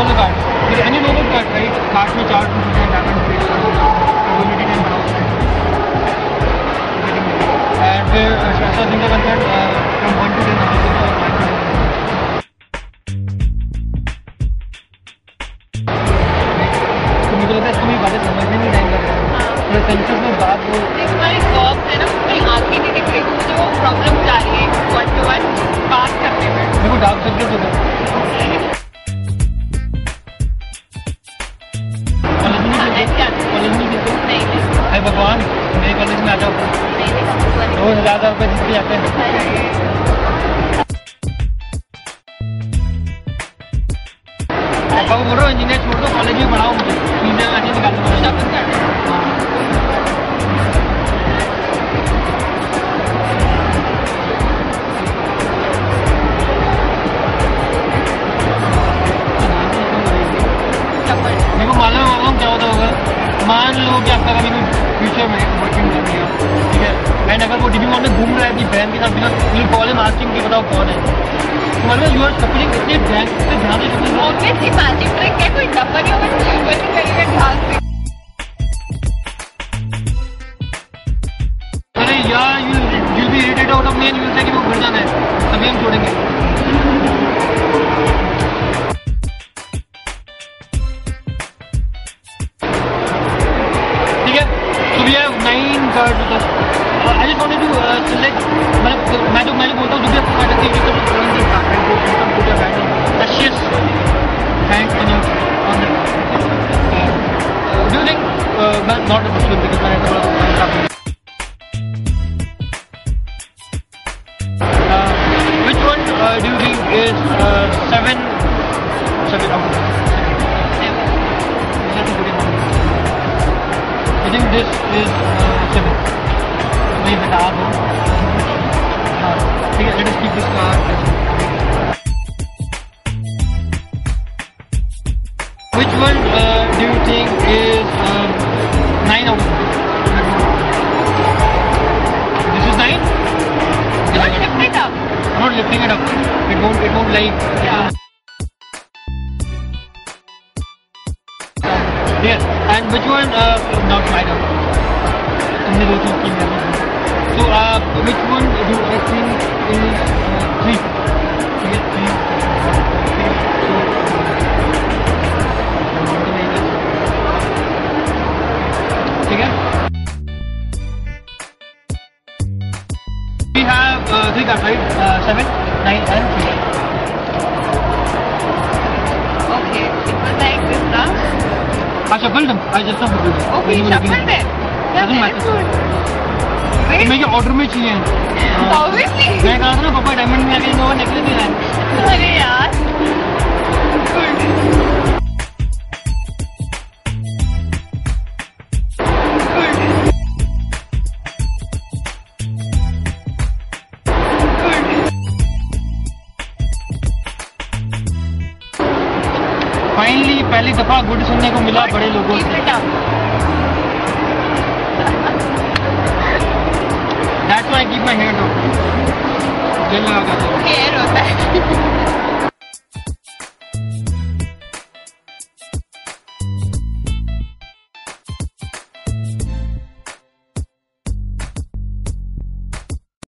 सफल कार्ड फिर any noble card right card में चार टू हैं डायमंड क्रिएट करो कम्युनिटी टेन बनाओ एंड फिर ऐसा thing consent from one two ten और वन टू तो मुझे लगता है इसको मेरी बातें समझने में टाइम लग रहा है। थोड़ा सेंसेस में बात वो हमारी जॉब है ना कोई आगे नहीं दिख रही मुझे वो प्रॉब्लम आ रही है। भगवान, मेरे कॉलेज में आ जाओ। रोज हज़ार हज़ार रुपये जिसके जाते हैं। पापा को बोलो इंजीनियर छोड़ दो कॉलेज में पढ़ाओ मुझे। इंजीनियर अच्छे निकाल दो मेरे को मालूम मालूम क्या होता होगा। मान लो कि आपका कभी फ्यूचर में वर्किंग कर रही हो ठीक है? एंड अगर वो डिबी मॉल में घूम रहा है अपनी बहन के साथ बिना यू कॉल हिम आस्किंग कि बताओ कौन है? मालूम यू आर सफरिंग इतने बैंक से ध्यान से ट्रिक है कोई डब्बा नहीं होगा वैसे करेंगे ध्यान से अरे यार you you be irritated out of me and you say कि वो घर जाना है। तभी हम छोड़ेंगे। Have nine card with us I just wanted to select मतलब मैं जो मैं जो बोलता हूँ जो भी आपको कार्ड लगती है you can the card right you can put your hand precious hand on your on the uh, do you think uh, well, not a Muslim because मैंने तो बोला मैं काफ़ी Uh, which one uh, do you think is uh, seven? Seven out of seven. That's a good amount. I think this is uh, seven. मैं बता दूँ. हाँ, ठीक है. Let us keep this card. Which one uh, do you think is um, nine out of ten? This is nine. Don't lift it up. I'm not lifting it up. It won't. It won't like. Yeah. Yes. And which one? Uh, not my turn. मैंने दो. So uh, which one do I think is uh, three? ठीक three. ठीक है. है. We have uh, three cards, right? Uh, seven, nine, and three. Okay, it was like this now. I shuffled them. I just shuffled them. Okay, shuffled them. मैं क्या order में चाहिए. मैं कहा था ना पापा डायमंड में आके इनोवा नेकलेस ही अरे यार. फाइनली पहली दफ़ा गुड सुनने को मिला बड़े लोगों से। That's why I keep my hair down. Then